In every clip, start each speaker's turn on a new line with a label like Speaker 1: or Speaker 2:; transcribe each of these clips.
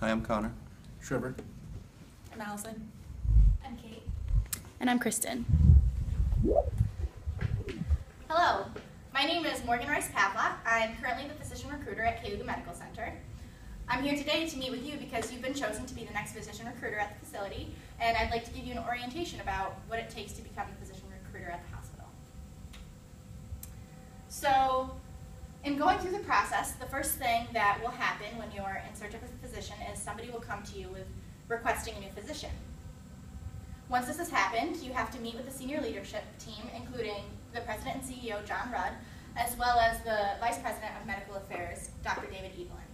Speaker 1: Hi, I'm Connor.
Speaker 2: Trevor.
Speaker 3: I'm Allison.
Speaker 4: I'm Kate.
Speaker 3: And I'm Kristin.
Speaker 4: Hello, my name is Morgan Rice Pavlak. I'm currently the physician recruiter at Cayuga Medical Center. I'm here today to meet with you because you've been chosen to be the next physician recruiter at the facility, and I'd like to give you an orientation about what it takes to become the physician recruiter at the hospital. So, in going through the process, the first thing that will happen when you're in search of a physician is somebody will come to you with requesting a new physician. Once this has happened, you have to meet with the senior leadership team, including the president and CEO, John Rudd, as well as the vice president of medical affairs, Dr. David Evelyn.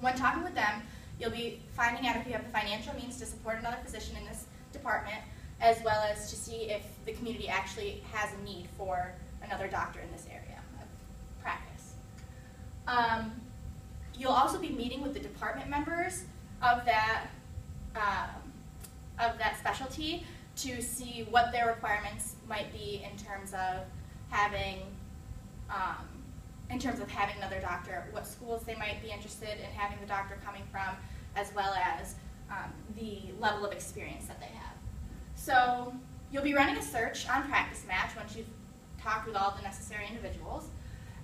Speaker 4: When talking with them, you'll be finding out if you have the financial means to support another physician in this department, as well as to see if the community actually has a need for another doctor in this area. Um, you'll also be meeting with the department members of that um, of that specialty to see what their requirements might be in terms of having um, in terms of having another doctor, what schools they might be interested in having the doctor coming from, as well as um, the level of experience that they have. So you'll be running a search on Practice Match once you've talked with all the necessary individuals,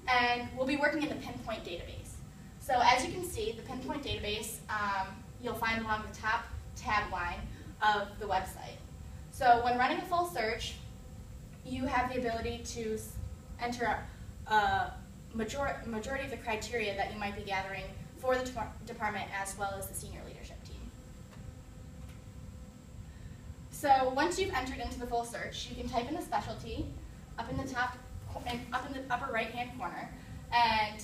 Speaker 4: and we'll be working in the Pinpoint database. So as you can see, the Pinpoint database um, you'll find along the top tab line of the website. So when running a full search, you have the ability to enter a major majority of the criteria that you might be gathering for the department as well as the senior leadership team. So once you've entered into the full search, you can type in the specialty up in the top, up in the upper right hand corner, and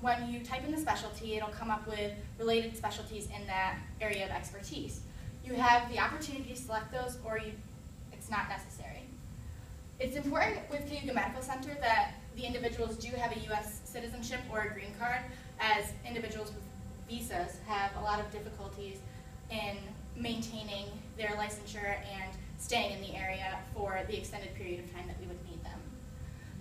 Speaker 4: when you type in the specialty, it'll come up with related specialties in that area of expertise. You have the opportunity to select those or you, it's not necessary. It's important with Cayuga Medical Center that the individuals do have a U.S. citizenship or a green card, as individuals with visas have a lot of difficulties in maintaining their licensure and staying in the area for the extended period of time that we would need them.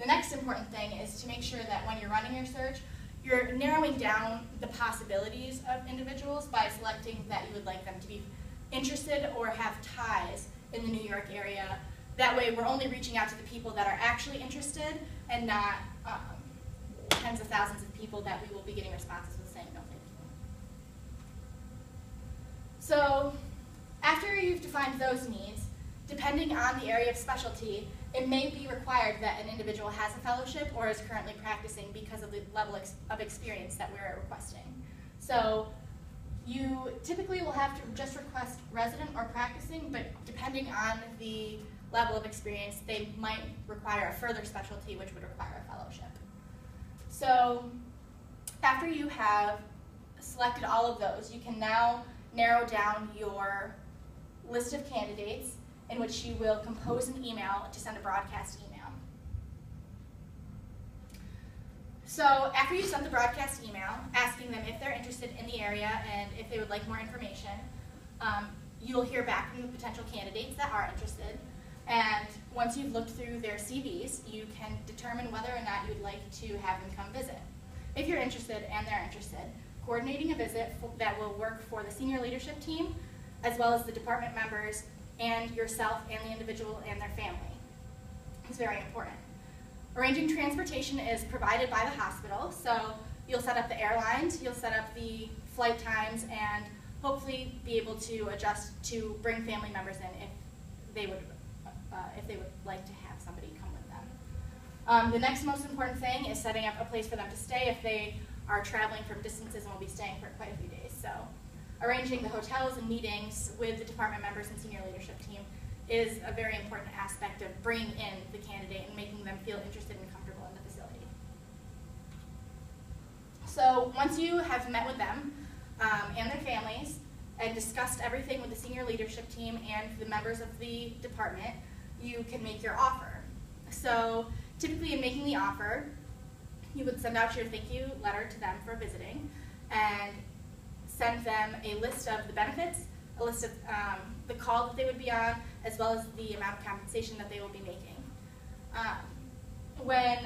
Speaker 4: The next important thing is to make sure that when you're running your search, you're narrowing down the possibilities of individuals by selecting that you would like them to be interested or have ties in the New York area. That way we're only reaching out to the people that are actually interested and not um, tens of thousands of people that we will be getting responses with saying no thank you. So after you've defined those needs, depending on the area of specialty, it may be required that an individual has a fellowship or is currently practicing because of the level of experience that we're requesting. So you typically will have to just request resident or practicing, but depending on the level of experience, they might require a further specialty, which would require a fellowship. So after you have selected all of those, you can now narrow down your list of candidates in which you will compose an email to send a broadcast email. So after you send the broadcast email, asking them if they're interested in the area and if they would like more information, um, you'll hear back from the potential candidates that are interested. And once you've looked through their CVs, you can determine whether or not you'd like to have them come visit. If you're interested and they're interested, coordinating a visit that will work for the senior leadership team, as well as the department members, and yourself and the individual and their family is very important. Arranging transportation is provided by the hospital, so you'll set up the airlines, you'll set up the flight times, and hopefully be able to adjust to bring family members in if they would, uh, if they would like to have somebody come with them. Um, the next most important thing is setting up a place for them to stay if they are traveling from distances and will be staying for quite a few days. So arranging the hotels and meetings with the department members and senior leadership team is a very important aspect of bringing in the candidate and making them feel interested and comfortable in the facility. So once you have met with them um, and their families and discussed everything with the senior leadership team and the members of the department, you can make your offer. So typically in making the offer, you would send out your thank you letter to them for visiting and send them a list of the benefits, a list of um, the call that they would be on, as well as the amount of compensation that they will be making. Um, when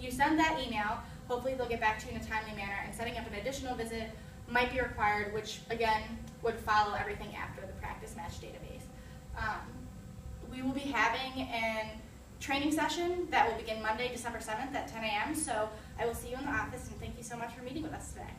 Speaker 4: you send that email, hopefully they'll get back to you in a timely manner, and setting up an additional visit might be required, which again would follow everything after the practice match database. Um, we will be having an training session that will begin Monday, December 7th at 10 a.m. So I will see you in the office and thank you so much for meeting with us today.